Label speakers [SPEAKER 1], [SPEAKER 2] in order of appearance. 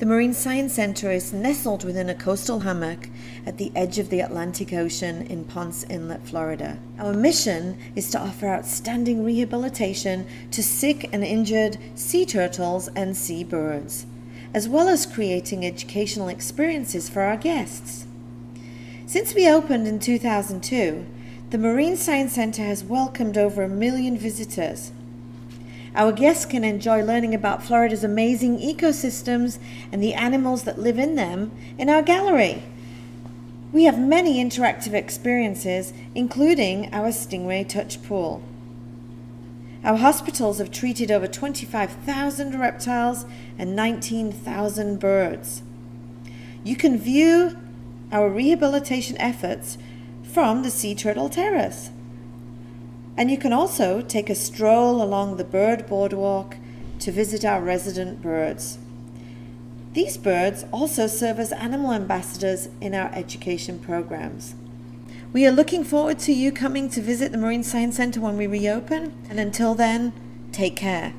[SPEAKER 1] The Marine Science Center is nestled within a coastal hammock at the edge of the Atlantic Ocean in Ponce Inlet, Florida. Our mission is to offer outstanding rehabilitation to sick and injured sea turtles and sea birds, as well as creating educational experiences for our guests. Since we opened in 2002, the Marine Science Center has welcomed over a million visitors our guests can enjoy learning about Florida's amazing ecosystems and the animals that live in them in our gallery. We have many interactive experiences, including our Stingray Touch Pool. Our hospitals have treated over 25,000 reptiles and 19,000 birds. You can view our rehabilitation efforts from the Sea Turtle Terrace. And you can also take a stroll along the bird boardwalk to visit our resident birds. These birds also serve as animal ambassadors in our education programs. We are looking forward to you coming to visit the Marine Science Center when we reopen, and until then, take care.